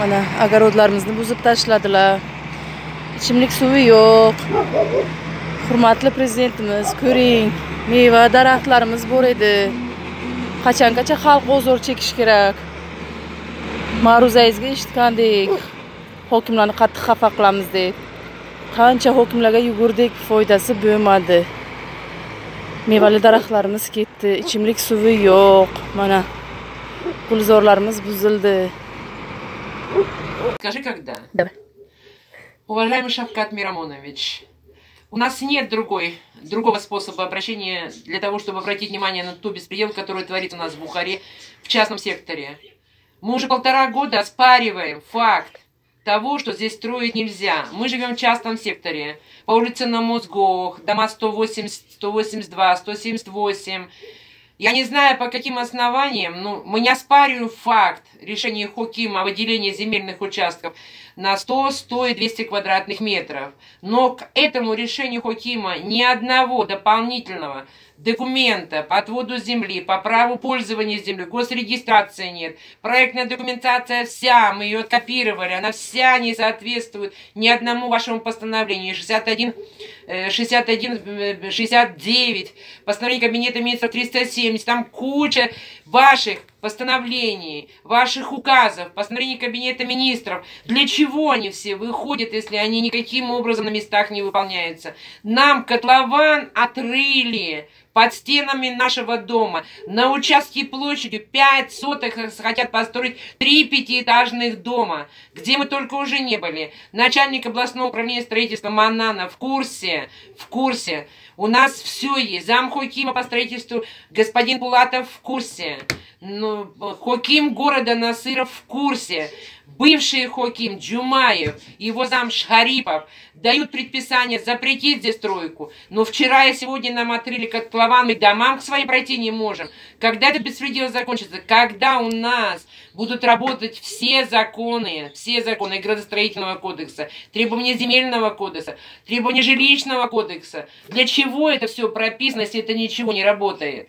mana огородlarimizni buzib tashladilar. Ichimlik suvi yo'q. Hurmatli prezidentimiz ko'ring meva daraxtlarimiz bor edi. Qachongacha xalq ozor chekish kerak? Ma'ruzangizga eshitgandik. Hokimlarni qattiq xafa qilamiz deb. Qancha hokimlarga yugurdik foydasi bo'lmadi. Mevali daraxtlarimiz ketdi ichimlik suvi yo'q. Mana gulzorlarimiz buzildi. Скажи, когда? Давай. Уважаемый Шавкат Мирамонович, у нас нет другой, другого способа обращения для того, чтобы обратить внимание на ту беспредел, который творится у нас в Бухаре, в частном секторе. Мы уже полтора года оспариваем факт того, что здесь строить нельзя. Мы живем в частном секторе. По улице на Мозгох, дома 180, 182, 178. Я не знаю, по каким основаниям, но мы не оспариваем факт решения Хокима о выделении земельных участков на 100, 100 и 200 квадратных метров. Но к этому решению Хокима ни одного дополнительного документа по отводу земли, по праву пользования землей, госрегистрации нет. Проектная документация вся, мы ее откопировали, она вся не соответствует ни одному вашему постановлению. 61, 61, 69, постановление Кабинета министров 370, там куча ваших постановлений, ваших указов, постановлений Кабинета министров. Для чего они все выходят, если они никаким образом на местах не выполняются? Нам котлован отрыли под стенами нашего дома. На участке площадью 5 соток хотят построить три пятиэтажных дома, где мы только уже не были. Начальник областного управления строительства Манана в курсе, в курсе. У нас все есть. Зам Хокима по строительству господин Пулатов в курсе. Ну, Хоким города Насыров в курсе. Бывший Хоким Джумаев, его зам Шарипов дают предписание запретить здесь стройку. Но вчера и сегодня нам отрыли котлован, мы домам к своим пройти не можем. Когда это беспредел закончится? Когда у нас будут работать все законы, все законы градостроительного кодекса, требования земельного кодекса, требования жилищного кодекса? Для чего это все прописано, если это ничего не работает?